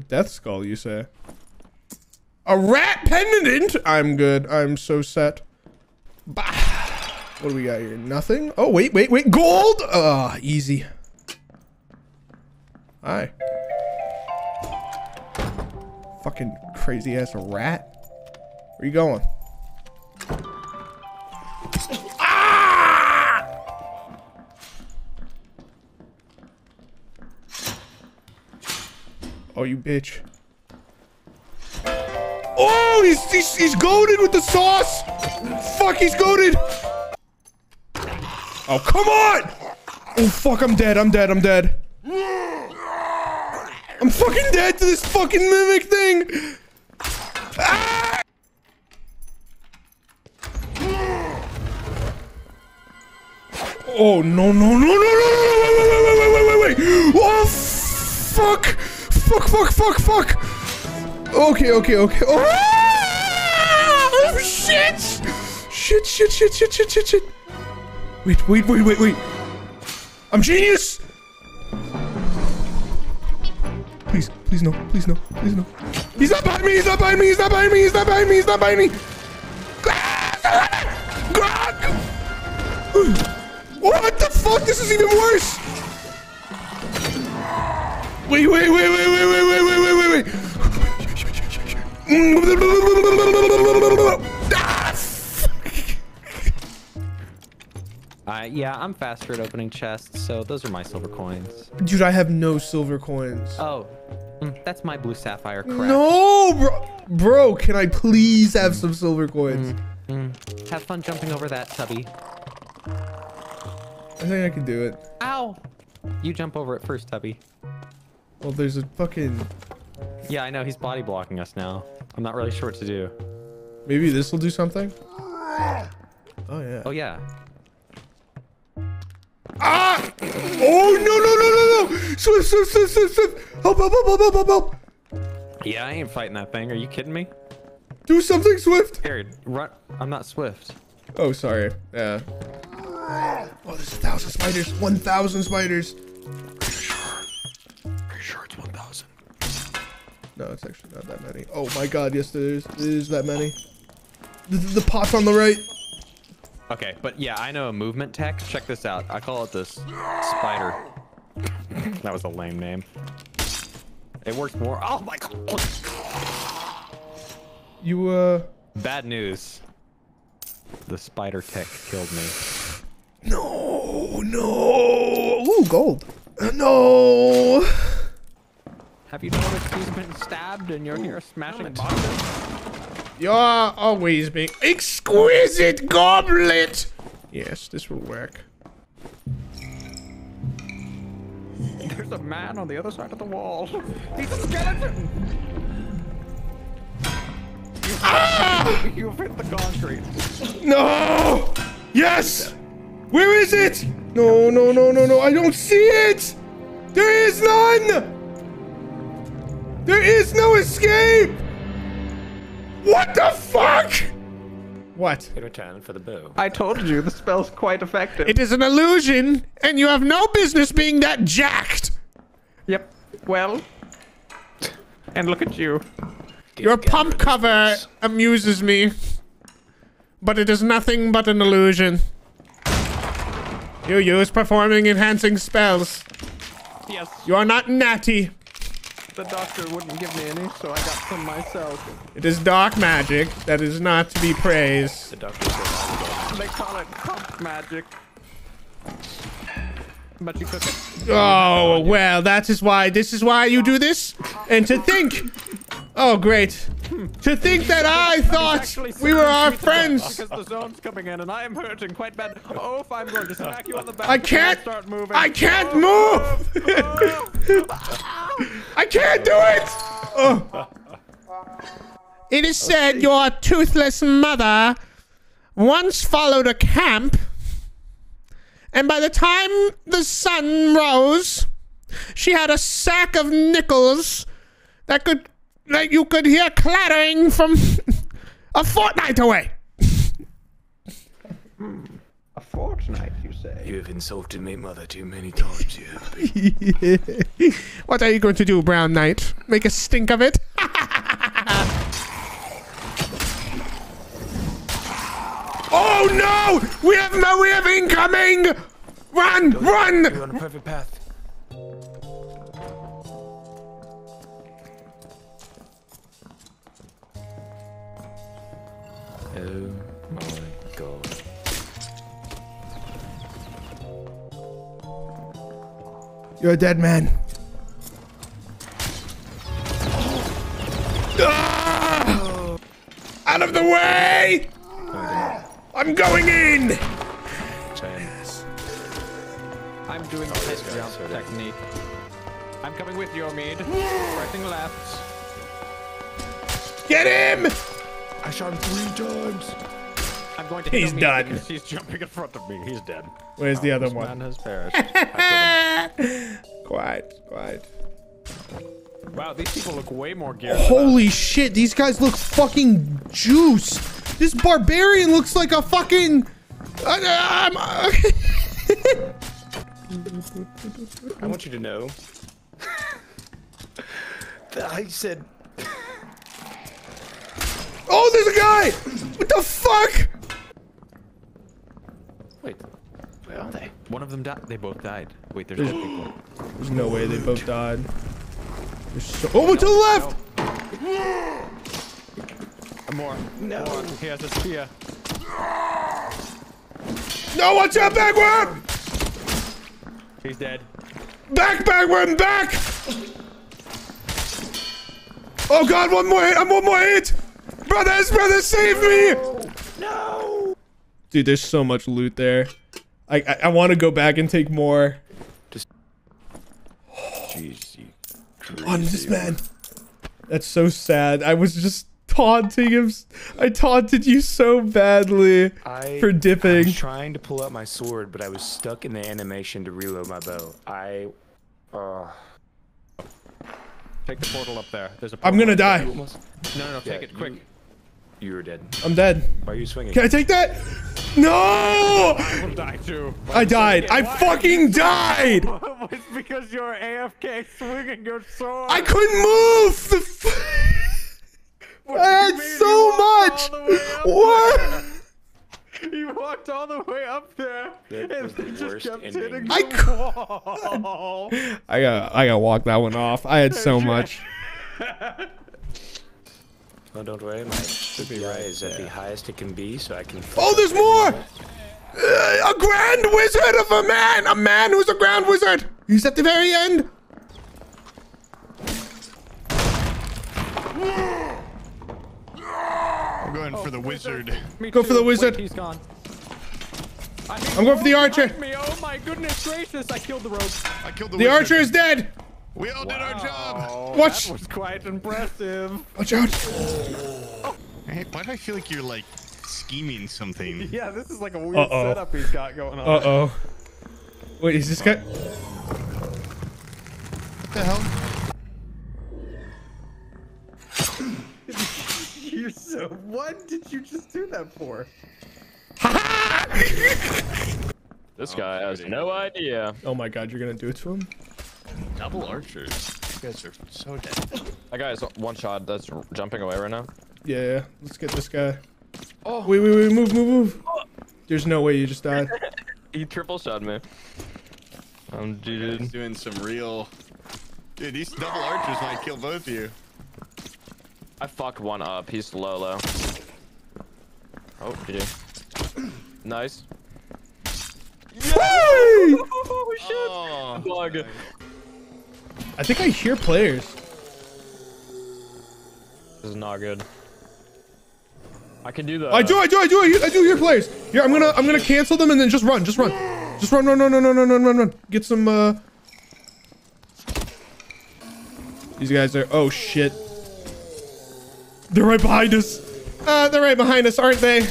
A death skull, you say? A rat pendant? I'm good. I'm so set. Bah. What do we got here? Nothing? Oh, wait, wait, wait. Gold! Ah, easy. Hi. Fucking crazy ass rat. Where you going? Oh, you bitch. Oh, he's, he's, he's goaded with the sauce. Fuck, he's goaded. Oh, come on. Oh, fuck, I'm dead. I'm dead. I'm dead. I'm fucking dead to this fucking mimic thing. Ah! Oh, no, no, no, no, no, no, wait, wait, wait, wait, wait, wait, wait. Oh, fuck. Fuck, fuck, fuck, fuck. Okay, okay, okay. Oh, oh, shit. Shit, shit, shit, shit, shit, shit, shit. Wait, wait, wait, wait, wait. I'm genius. Please, please no, please no, please no. He's not behind me, he's not behind me, he's not behind me, he's not behind me, he's not behind me. What the fuck? This is even worse. Wait, wait, wait, wait, wait, wait, wait, wait, wait, wait, wait. Ah, Uh, yeah, I'm faster at opening chests, so those are my silver coins. Dude, I have no silver coins. Oh, mm, that's my blue sapphire crap. No, bro. Bro, can I please have some silver coins? Mm, have fun jumping over that, Tubby. I think I can do it. Ow! You jump over it first, Tubby. Well, there's a fucking... Yeah, I know, he's body blocking us now. I'm not really sure what to do. Maybe this will do something? Oh, yeah. Oh, yeah. Ah! Oh, no, no, no, no, no! Swift, swift, swift, swift, swift! Help, help, help, help, help, help, help! Yeah, I ain't fighting that thing. Are you kidding me? Do something, Swift! Here, run. I'm not swift. Oh, sorry. Yeah. Oh, there's a thousand spiders. One thousand spiders. No, it's actually not that many. Oh my god, yes, there is. There is that many. The, the pot's on the right. Okay, but yeah, I know a movement tech. Check this out. I call it this spider. that was a lame name. It works more. Oh my god. You, uh... Bad news. The spider tech killed me. No, no. Ooh, gold. No. Have you noticed he's been stabbed and you're here smashing boxes? You're always being exquisite goblet. Yes, this will work. There's a man on the other side of the wall. He's a skeleton. Ah! You've hit the concrete. No! Yes! Where is it? No, no, no, no, no. I don't see it! There is none! There is no escape! What the fuck? What? In return for the bow. I told you the spell's quite effective. It is an illusion, and you have no business being that jacked. Yep. Well. And look at you. Your pump cover amuses me, but it is nothing but an illusion. You use performing enhancing spells. Yes. You are not natty. The doctor wouldn't give me any, so I got some myself. It is dark magic that is not to be praised. The doctor said They call it pump magic. But you cook it. Oh, well, that is why, this is why you do this? And to think, oh, great. To think that I thought we were our Because friends. the zone's coming in and I am hurting quite bad. Oh, if I'm going to smack you on the back. I can't, Start moving. I can't Oh, move. oh. I can't do it. Oh. It is said your toothless mother once followed a camp, and by the time the sun rose, she had a sack of nickels that could that you could hear clattering from a fortnight away. A fortnight, you say. You have insulted me, mother, too many times. You have. what are you going to do, Brown Knight? Make a stink of it? oh no! We have no, we have incoming! Run, run! You're on a perfect path. Oh my god. You're a dead man. Ah! Out of the way! I'm going in! I'm doing a head jump so technique. I'm coming with you, Omid. Pressing left. Get him! I shot him three times. I'm going to He's Omid done. He's jumping in front of me. He's dead. Where's the other This one? man has perished. Quiet, quiet. Wow, these people look way more geared. than Holy shit, these guys look fucking juice. This barbarian looks like a fucking. Uh, I'm- I want you to know that I said oh, there's a guy! What the fuck? Wait, where are they? One of them died. They both died. Wait, there's dead people. There's no way they both died. There's so oh, to the left! More. No. More. He has a spear. No, watch out, Bagworm! He's dead. Back, Bagworm, back! Oh god, one more hit, I'm one more hit! Brothers, brothers, save me! No. Dude, there's so much loot there. I I, I want to go back and take more. Just. Jeez, you on this man. That's so sad. I was just taunting him. I taunted you so badly I for dipping. I dipping. was trying to pull out my sword, but I was stuck in the animation to reload my bow. I. Uh, Take the portal up there. There's a. I'm gonna die. you almost. there. No, no, no. Yeah, Take it quick. You, you were dead. I'm dead. Why are you swinging? Can I take that? No! I will die too. I died. I Why? fucking died. it's because you're AFK swinging your sword. I couldn't move. The f- What I had so much. all the way up What? there. You walked all the way up there, That and was the just kept ending. hitting I the wall. I got. I got to walk that one off. I had so much. Oh, don't worry. My CPI is at the highest it can be, so I can. Oh, there's more. Uh, a grand wizard of a man. A man who's a grand wizard. He's at the very end. I'm going for the wizard. Me Go for too. the Wait, wizard. he's gone. I mean, I'm going for the oh, archer. Me. Oh my goodness gracious! I killed the rogue. I killed the, The archer is dead. We all did our job. Oh, Watch. That was quite impressive. Watch out. Hey, why do I feel like you're like scheming something? Yeah, this is like a weird Uh-oh. setup he's got going on. Uh oh. Wait, is this guy? What the hell? You're so. What did you just do that for? This guy has no idea. Oh my god, you're gonna do it to him? Double archers. You guys are so dead. That guy is one shot that's jumping away right now. Yeah, yeah. Let's get this guy. Oh. Wait, wait, wait. Move, move, move. There's no way you just died. He triple shot me. Um, I'm dude. doing some real. Dude, these double archers might kill both of you. I fucked one up. He's low, low. Oh, GG. Nice. Whee! Oh, shit. Oh, Bug. I think I hear players. This is not good. I can do that. I do, I do, I do, I, hear- I do hear players. Here, I'm gonna, I'm gonna cancel them and then just run, just run, just run, run, run, run, run, run, run, run, run. Get some. uh... These guys are. Oh shit. They're right behind us. Uh, they're right behind us, aren't they?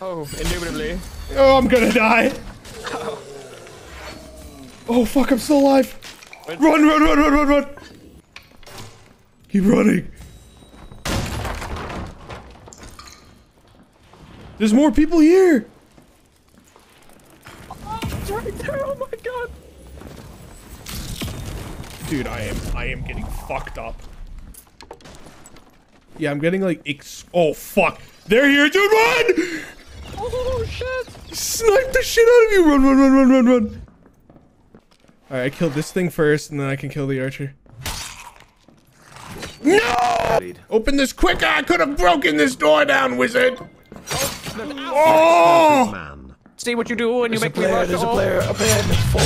Oh, indubitably. Oh, I'm gonna die. Oh fuck, I'm still alive. Run, run, run, run, run, run. Keep running. There's more people here. right there. Oh my god. Dude, I am I am getting fucked up. Yeah, I'm getting like ex- Oh fuck. They're here, dude, run! Oh shit. Snipe the shit out of you! Run, run, run, run, run, run. Alright, I killed this thing first, and then I can kill the archer. No! Open this quicker! I could have broken this door down, wizard! Oh! Man. See what you do when you There's a make me player, rush. there's a Oh. player up ahead. Full